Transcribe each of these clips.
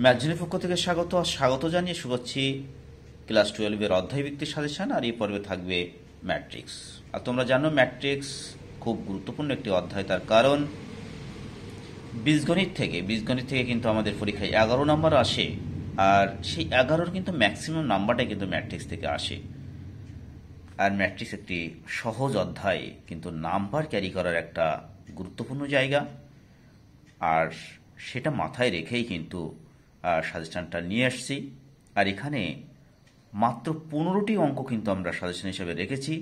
ম্যাথজনের পক্ষ থেকে স্বাগত আর স্বাগত জানিয়ে করছি ক্লাস টুয়েলভের অধ্যায় অধ্যায়ভিত্তিক সাজেশন, আর এই পর্বে থাকবে ম্যাট্রিক্স। আর তোমরা জানো, ম্যাট্রিক্স খুব গুরুত্বপূর্ণ একটি অধ্যায়, তার কারণ বীজগণিত থেকে বীজগণিত থেকে কিন্তু আমাদের পরীক্ষায় এগারো নম্বর আসে, আর সেই এগারোর কিন্তু ম্যাক্সিমাম নাম্বারটাই কিন্তু ম্যাট্রিক্স থেকে আসে। আর ম্যাট্রিক্স একটি সহজ অধ্যায়, কিন্তু নাম্বার ক্যারি করার একটা গুরুত্বপূর্ণ জায়গা, আর সেটা মাথায় রেখেই কিন্তু সাজেশনটা নিয়ে আসছি। আর এখানে মাত্র পনেরোটি অঙ্ক কিন্তু আমরা সাজেশন হিসেবে রেখেছি।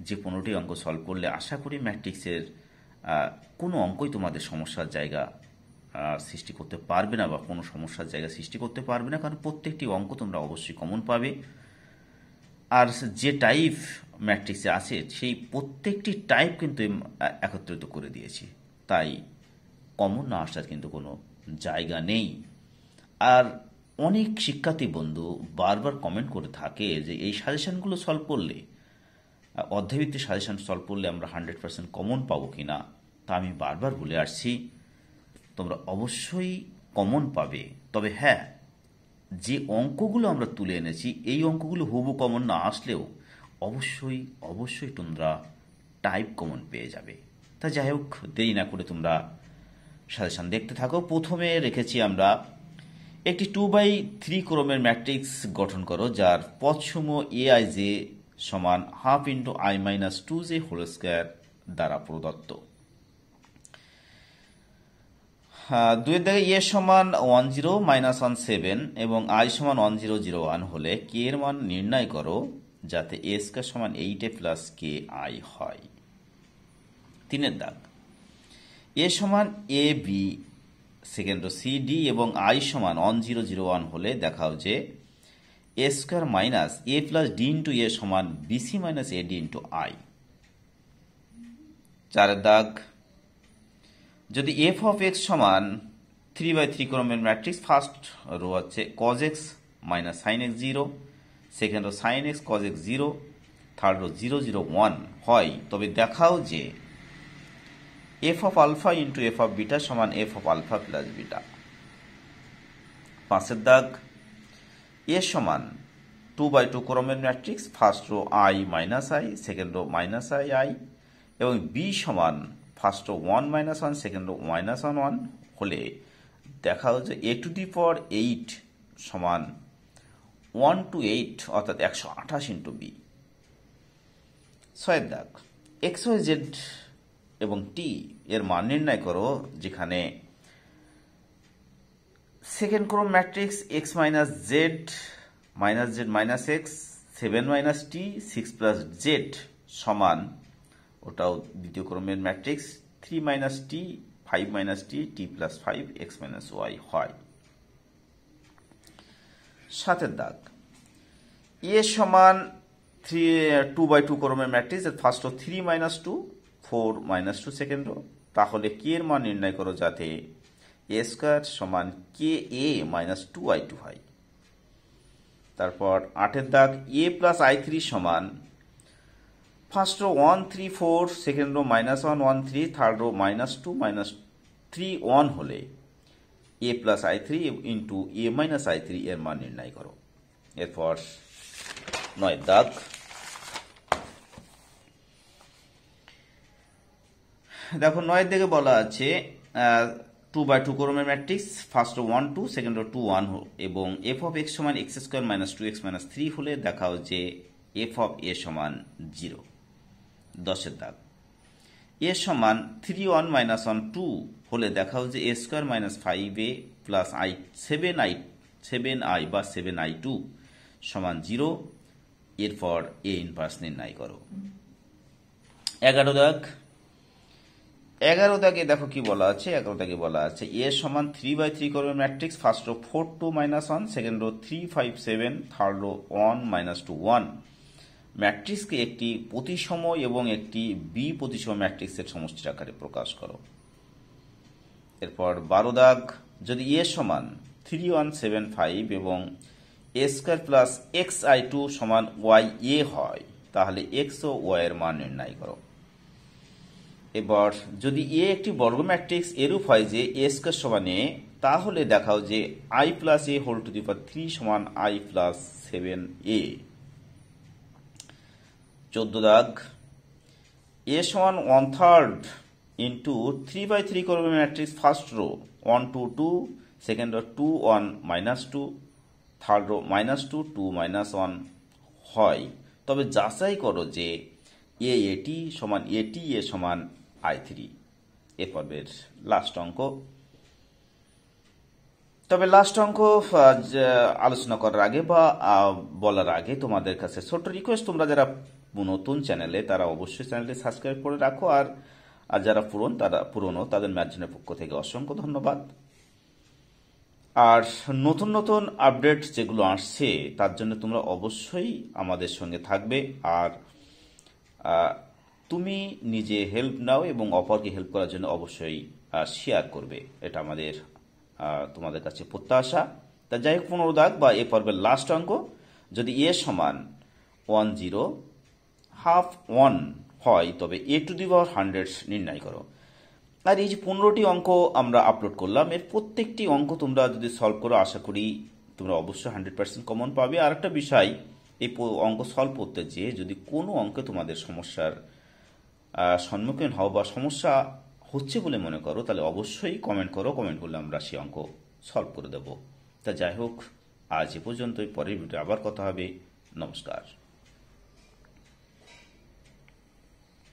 যে পনেরোটি অঙ্ক সলভ করলে আশা করি ম্যাট্রিক্সের কোনো অঙ্কই তোমাদের সমস্যার জায়গা সৃষ্টি করতে পারবে না বা কোনো সমস্যার জায়গা সৃষ্টি করতে পারবে না। কারণ প্রত্যেকটি অঙ্ক তোমরা অবশ্যই কমন পাবে। আর যে টাইপ ম্যাট্রিক্সে আছে, সেই প্রত্যেকটি টাইপ কিন্তু একত্রিত করে দিয়েছি। তাই কমন না আসার কিন্তু কোনো জায়গা নেই। আর অনেক শিক্ষার্থী বন্ধু বারবার কমেন্ট করে থাকে যে, এই সাজেশনগুলো সলভ করলে অধ্যায়ভিত্তিক সাজেশন সলভ করলে আমরা হান্ড্রেড পার্সেন্ট কমন পাবো কি না তা আমি বারবার বলে আসছি। তোমরা অবশ্যই কমন পাবে। তবে হ্যাঁ যে অঙ্কগুলো আমরা তুলে এনেছি, এই অঙ্কগুলো হুবু কমন না আসলেও অবশ্যই অবশ্যই তোমরা টাইপ কমন পেয়ে যাবে। তা যাই হোক, দেরি না করে তোমরা সাজেশন দেখতে থাকো। প্রথমে রেখেছি আমরা একটি টু বাই থ্রি ক্রোমের ম্যাট্রিক্স গঠন করো, যার পদসম এ আই জে সমান half into I minus two J whole square দ্বারা প্রদত্ত। দুয়ের দাগে এ সমান one zero minus one seven এবং আই সমান ওয়ান জিরো জিরো ওয়ান হলে কে এর মান নির্ণয় করো, যাতে এ স্কোয়ার সমান এইটে প্লাস কে আই হয়। তিনের দাগ। এ সমান A B second C D এবং আই সমান ওয়ান জিরো জিরো ওয়ান হলে দেখাও যে A square minus A plus D into A সমান BC minus A D into I চারের দাগ। যদি এফ অফ এক্স সমান থ্রি বাই থ্রি ক্রমের ম্যাট্রিক্স ফার্স্ট রো হচ্ছে cos X minus sine X zero second row sine X cos X zero third row zero zero one হয়। তবে দেখাও যে F of alpha into F of beta সমান F of alpha plus beta. পাঁচের দাগ, A সমান two by two ক্রমের matrix, first row I minus I, second row minus I I, এবং বি সমান first row one minus one, second row minus one one হলে দেখা হচ্ছে A to the power eight সমান one two eight, অর্থাৎ একশো আঠাশ ইন্টু বি। ছয়ের দাগ, এক্স ওয়াই জেড এবং টি এর মান নির্ণয় করো, যেখানে সেকেন্ড ক্রম matrix X minus Z minus Z minus X seven minus T six plus Z সমান ওটাও দ্বিতীয় ক্রমের matrix three minus T five minus T T plus five X minus Y হয়। সাতের দাগ। এ সমান থ্রি টু বাই টু ক্রমের matrix first ও three minus two four minus two second row, তাহলে কে এর মান নির্ণয় করো যাতে এ স্কোয়ার সমান K A minus two I two হয়? তারপর আটের দাগ এ প্লাস আই থ্রি সমান first row one three four, second row minus one one three, third row minus two, minus three one হলে A plus I three into A minus I three এর মান নির্ণয় করো। এরপর নয় দাগ দেখো নয়ের দিকে বলা আছে টু বাই টু ক্রমের matrix first one two second two one এবং এফ অফ এক্স সমান X square minus two X minus three হলে দেখাও যে এফ অফ এ সমান জিরো দশের দাগ। এ সমান three one minus one two হলে দেখাও যে A square minus five A plus I seven I seven I বা সেভেন আই টু সমান জিরো এরপর এ ইনভার্স নির্ণয় করো। এগারো দাগ। এগারো দাগে দেখো কি বলা আছে এগারো দাগে বলা আছে। এ সমান থ্রি বাই থ্রি করবে matrix first row four two minus one second row three five seven third row one minus two one ম্যাট্রিক্সকে একটি প্রতিসম এবং একটি বি প্রতিসম ম্যাট্রিক্সের সমষ্টির আকারে প্রকাশ করো। এরপর বারো দাগ, যদি এ সমান থ্রি ওয়ান সেভেন ফাইভ এবং A square plus X I two সমান ওয়াই এ হয়, তাহলে এক্স ও ওয়াই এর মান নির্ণয় করো। এবার যদি এ একটি বর্গ ম্যাট্রিক্স এরূপ হয় যে এ স্কোয়ার সমানে, তাহলে দেখাও যে I plus A whole to the power three সমান আই প্লাস সেভেন এ। চোদ্দ দাগ। এ সমান one third into three by three করবে matrix first row, one two two, second row two one minus two, third row minus two two minus one হয়। তবে যাচাই করো যে এ এটি সমান এটি এ সমান আই থ্রি। এ পর্বের লাস্ট অঙ্ক। তবে লাস্ট অঙ্ক আলোচনা করার আগে বা বলার আগে তোমাদের কাছে ছোট্ট রিকোয়েস্ট তোমরা যারা নতুন চ্যানেলে তারা অবশ্যই চ্যানেলটি সাবস্ক্রাইব করে রাখো, আর আর যারা পুরন, তারা, পুরনো, তাদের ম্যাচজনের পক্ষ থেকে অসংখ্য ধন্যবাদ। আর নতুন নতুন আপডেট যেগুলো আসছে, তার জন্য তোমরা অবশ্যই আমাদের সঙ্গে থাকবে, আর তুমি নিজে হেল্প নাও এবং অপরকে হেল্প করার জন্য অবশ্যই শেয়ার করবে। এটা আমাদের তোমাদের কাছে প্রত্যাশা। তা যাই হোক পনেরো দাগ বা এ পর্বের লাস্ট অঙ্ক, যদি এ সমান ওয়ান জিরো হাফ ওয়ান হয়, তবে এ টু দি পাওয়ার হান্ড্রেড নির্ণয় করো। আর এই যে পনেরোটি অঙ্ক আমরা আপলোড করলাম, এর প্রত্যেকটি অঙ্ক তোমরা যদি সলভ করো, আশা করি তোমরা অবশ্যই হান্ড্রেড পার্সেন্ট কমন পাবে। আর একটা বিষয়, এই অঙ্ক সলভ করতে যেয়ে যদি কোনো অঙ্কে তোমাদের সমস্যার সম্মুখীন হও বা সমস্যা হচ্ছে বলে মনে করো, তাহলে অবশ্যই কমেন্ট করো। কমেন্ট করলে আমরা সেই অঙ্ক সলভ করে দেব। তা যাই হোক, আজ এ পর্যন্তই। পরের ভিডিও আবার কথা হবে। নমস্কার।